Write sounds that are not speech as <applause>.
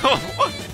<laughs> what?